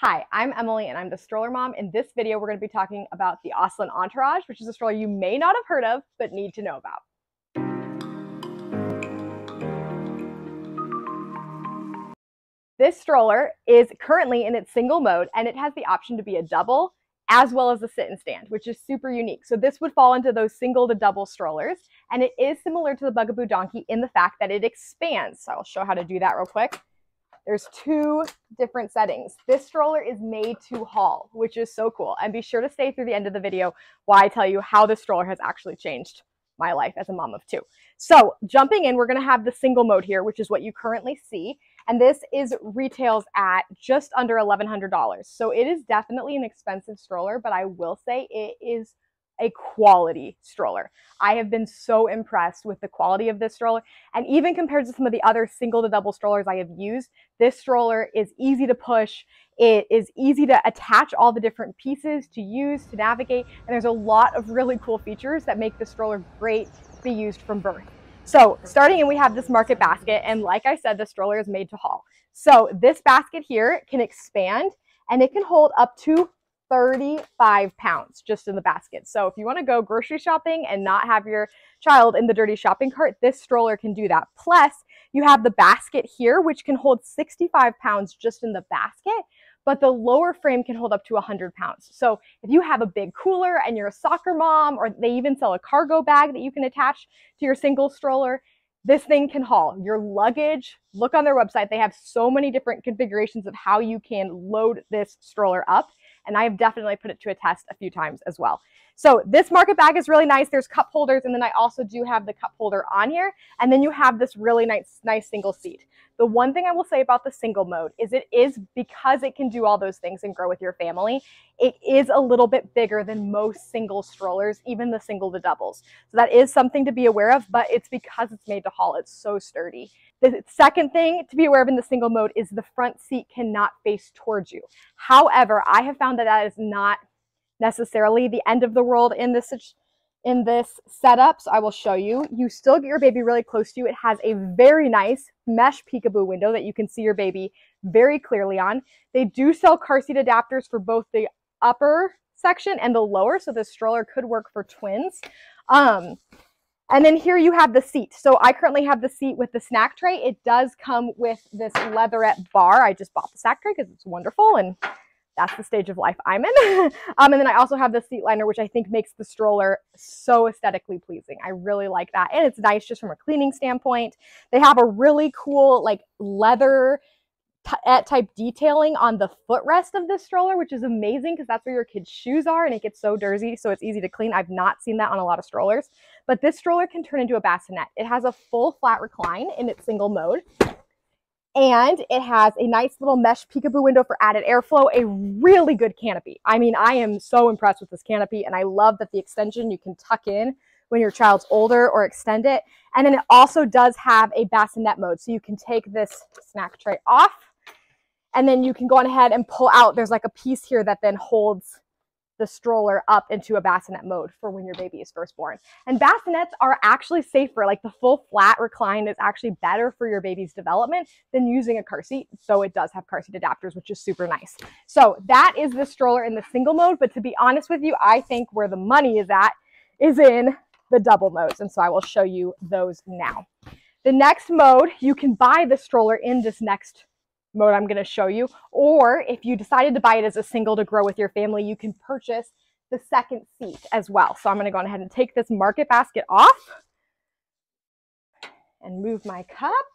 Hi, I'm Emily and I'm the stroller mom. In this video, we're going to be talking about the Austlen Entourage, which is a stroller you may not have heard of, but need to know about. This stroller is currently in its single mode and it has the option to be a double as well as a sit and stand, which is super unique. So this would fall into those single to double strollers. And it is similar to the Bugaboo Donkey in the fact that it expands. So I'll show how to do that real quick. There's two different settings. This stroller is made to haul, which is so cool. And be sure to stay through the end of the video while I tell you how this stroller has actually changed my life as a mom of two. So jumping in, we're gonna have the single mode here, which is what you currently see. And this is retails at just under $1,100. So it is definitely an expensive stroller, but I will say it is a quality stroller. I have been so impressed with the quality of this stroller. And even compared to some of the other single to double strollers I have used, this stroller is easy to push. It is easy to attach all the different pieces to use, to navigate. And there's a lot of really cool features that make the stroller great to be used from birth. So starting in, we have this market basket. And like I said, the stroller is made to haul. So this basket here can expand and it can hold up to 35 pounds just in the basket. So if you want to go grocery shopping and not have your child in the dirty shopping cart, this stroller can do that. Plus, you have the basket here, which can hold 65 pounds just in the basket, but the lower frame can hold up to 100 pounds. So if you have a big cooler and you're a soccer mom, or they even sell a cargo bag that you can attach to your single stroller, this thing can haul your luggage. Look on their website. They have so many different configurations of how you can load this stroller up and I have definitely put it to a test a few times as well. So this market bag is really nice. There's cup holders, and then I also do have the cup holder on here. And then you have this really nice, nice single seat. The one thing I will say about the single mode is it is because it can do all those things and grow with your family, it is a little bit bigger than most single strollers, even the single to doubles. So that is something to be aware of, but it's because it's made to haul. It's so sturdy. The second thing to be aware of in the single mode is the front seat cannot face towards you. However, I have found that that is not necessarily the end of the world in this in this setup. So I will show you. You still get your baby really close to you. It has a very nice mesh peekaboo window that you can see your baby very clearly on. They do sell car seat adapters for both the upper section and the lower, so the stroller could work for twins. Um, and then here you have the seat. So I currently have the seat with the snack tray. It does come with this leatherette bar. I just bought the snack tray because it's wonderful and that's the stage of life I'm in. um, and then I also have the seat liner, which I think makes the stroller so aesthetically pleasing. I really like that. And it's nice just from a cleaning standpoint. They have a really cool like leather type detailing on the footrest of this stroller, which is amazing because that's where your kids' shoes are and it gets so dirty, so it's easy to clean. I've not seen that on a lot of strollers, but this stroller can turn into a bassinet. It has a full flat recline in its single mode. And it has a nice little mesh peekaboo window for added airflow, a really good canopy. I mean, I am so impressed with this canopy and I love that the extension you can tuck in when your child's older or extend it. And then it also does have a bassinet mode. So you can take this snack tray off and then you can go on ahead and pull out. There's like a piece here that then holds the stroller up into a bassinet mode for when your baby is first born. And bassinets are actually safer. Like the full flat recline is actually better for your baby's development than using a car seat. So it does have car seat adapters, which is super nice. So that is the stroller in the single mode. But to be honest with you, I think where the money is at is in the double modes. And so I will show you those now. The next mode, you can buy the stroller in this next mode I'm going to show you. Or if you decided to buy it as a single to grow with your family, you can purchase the second seat as well. So I'm going to go ahead and take this market basket off and move my cup.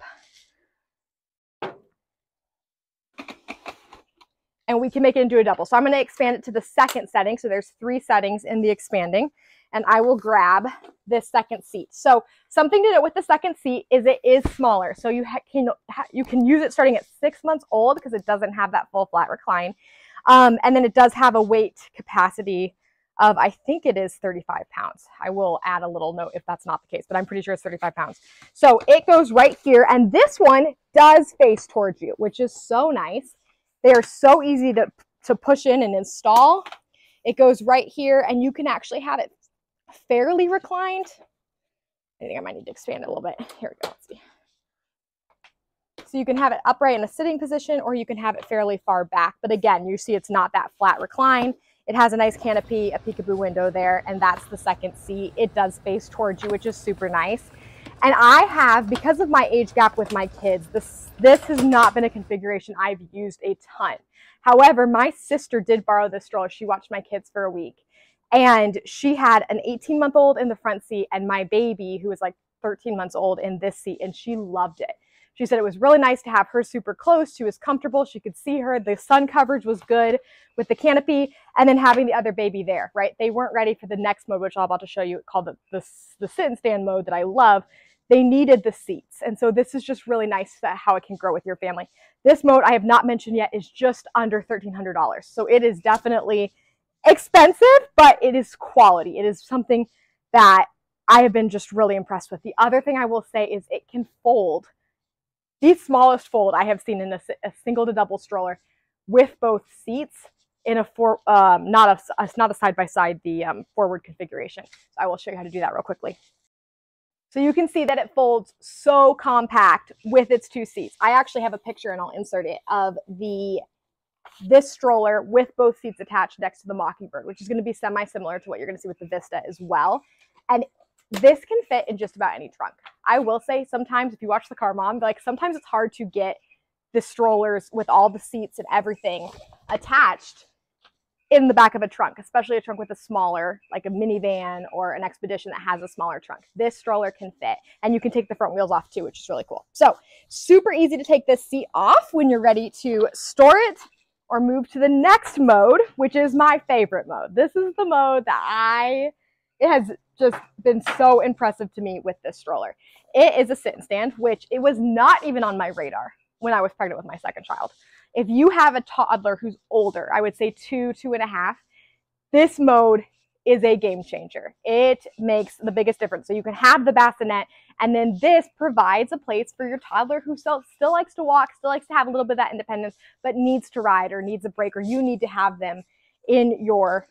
And we can make it into a double. So I'm going to expand it to the second setting. So there's three settings in the expanding and I will grab this second seat. So something to note with the second seat is it is smaller. So you can you can use it starting at six months old because it doesn't have that full flat recline. Um, and then it does have a weight capacity of, I think it is 35 pounds. I will add a little note if that's not the case, but I'm pretty sure it's 35 pounds. So it goes right here. And this one does face towards you, which is so nice. They are so easy to, to push in and install. It goes right here and you can actually have it fairly reclined. I think I might need to expand it a little bit. Here we go. Let's see. So you can have it upright in a sitting position or you can have it fairly far back. But again, you see it's not that flat recline. It has a nice canopy, a peekaboo window there, and that's the second seat. It does face towards you, which is super nice. And I have, because of my age gap with my kids, this, this has not been a configuration I've used a ton. However, my sister did borrow this stroller. She watched my kids for a week. And she had an 18 month old in the front seat and my baby, who was like 13 months old, in this seat. And she loved it. She said it was really nice to have her super close. She was comfortable. She could see her. The sun coverage was good with the canopy and then having the other baby there, right? They weren't ready for the next mode, which I'm about to show you called the, the, the sit and stand mode that I love they needed the seats. And so this is just really nice how it can grow with your family. This mode I have not mentioned yet is just under $1,300. So it is definitely expensive, but it is quality. It is something that I have been just really impressed with. The other thing I will say is it can fold. The smallest fold I have seen in a, a single to double stroller with both seats in a four, um, not a, not a side by side, the um, forward configuration. So I will show you how to do that real quickly. So you can see that it folds so compact with its two seats. I actually have a picture and I'll insert it of the this stroller with both seats attached next to the Mockingbird, which is going to be semi-similar to what you're going to see with the Vista as well. And this can fit in just about any trunk. I will say sometimes if you watch the car mom, like sometimes it's hard to get the strollers with all the seats and everything attached in the back of a trunk, especially a trunk with a smaller, like a minivan or an expedition that has a smaller trunk. This stroller can fit and you can take the front wheels off too, which is really cool. So super easy to take this seat off when you're ready to store it or move to the next mode, which is my favorite mode. This is the mode that I, it has just been so impressive to me with this stroller. It is a sit and stand, which it was not even on my radar when I was pregnant with my second child. If you have a toddler who's older, I would say two, two and a half, this mode is a game changer. It makes the biggest difference. So you can have the bassinet, and then this provides a place for your toddler who still, still likes to walk, still likes to have a little bit of that independence, but needs to ride or needs a break, or you need to have them in your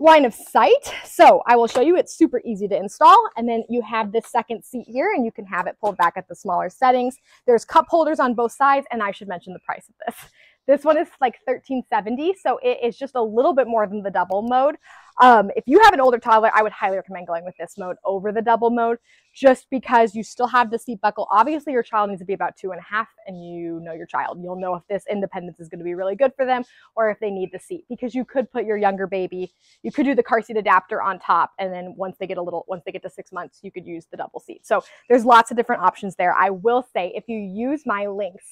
line of sight. So I will show you, it's super easy to install. And then you have this second seat here and you can have it pulled back at the smaller settings. There's cup holders on both sides and I should mention the price of this. This one is like 1370, so it is just a little bit more than the double mode. Um, if you have an older toddler, I would highly recommend going with this mode over the double mode, just because you still have the seat buckle. Obviously, your child needs to be about two and a half, and you know your child. You'll know if this independence is going to be really good for them or if they need the seat, because you could put your younger baby, you could do the car seat adapter on top, and then once they get a little, once they get to six months, you could use the double seat. So there's lots of different options there. I will say, if you use my links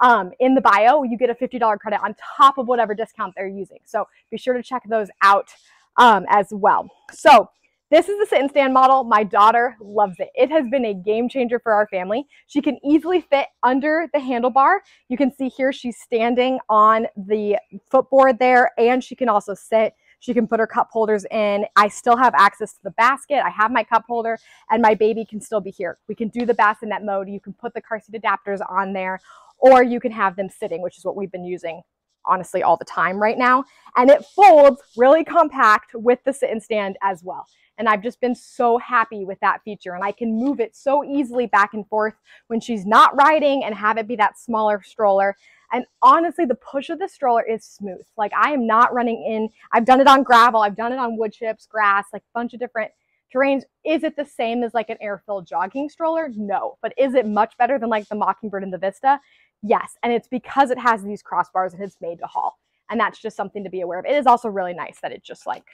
um, in the bio, you get a $50 credit on top of whatever discount they're using. So be sure to check those out um, as well. So this is the sit and stand model. My daughter loves it. It has been a game changer for our family. She can easily fit under the handlebar. You can see here she's standing on the footboard there and she can also sit. She can put her cup holders in. I still have access to the basket. I have my cup holder and my baby can still be here. We can do the bassinet mode. You can put the car seat adapters on there or you can have them sitting, which is what we've been using honestly all the time right now. And it folds really compact with the sit and stand as well. And I've just been so happy with that feature. And I can move it so easily back and forth when she's not riding and have it be that smaller stroller. And honestly, the push of the stroller is smooth. Like I am not running in, I've done it on gravel, I've done it on wood chips, grass, like a bunch of different terrains. Is it the same as like an air-filled jogging stroller? No. But is it much better than like the Mockingbird and the Vista? Yes, and it's because it has these crossbars and it's made to haul. And that's just something to be aware of. It is also really nice that it just like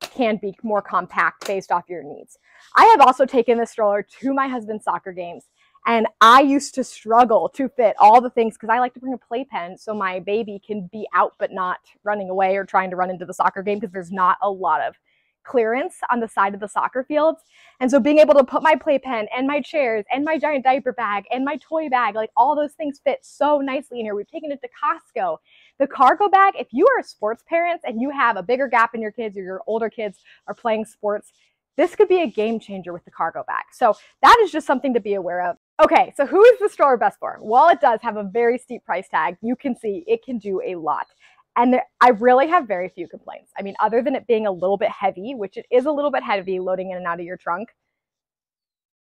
can be more compact based off your needs. I have also taken this stroller to my husband's soccer games and I used to struggle to fit all the things because I like to bring a playpen so my baby can be out but not running away or trying to run into the soccer game because there's not a lot of clearance on the side of the soccer fields. And so being able to put my playpen and my chairs and my giant diaper bag and my toy bag, like all those things fit so nicely in here. We've taken it to Costco. The cargo bag, if you are sports parents and you have a bigger gap in your kids or your older kids are playing sports, this could be a game changer with the cargo bag. So that is just something to be aware of. Okay, so who is the stroller best for? While it does have a very steep price tag, you can see it can do a lot. And there, I really have very few complaints. I mean, other than it being a little bit heavy, which it is a little bit heavy loading in and out of your trunk,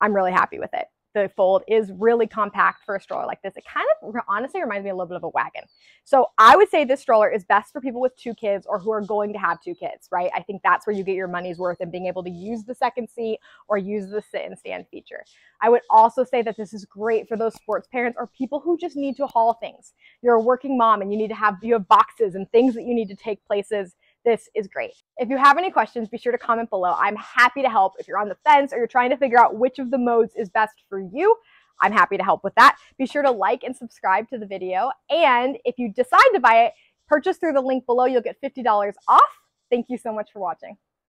I'm really happy with it. The fold is really compact for a stroller like this. It kind of honestly reminds me a little bit of a wagon. So I would say this stroller is best for people with two kids or who are going to have two kids, right? I think that's where you get your money's worth and being able to use the second seat or use the sit and stand feature. I would also say that this is great for those sports parents or people who just need to haul things. You're a working mom and you need to have you have boxes and things that you need to take places this is great. If you have any questions, be sure to comment below. I'm happy to help. If you're on the fence or you're trying to figure out which of the modes is best for you, I'm happy to help with that. Be sure to like and subscribe to the video. And if you decide to buy it, purchase through the link below. You'll get $50 off. Thank you so much for watching.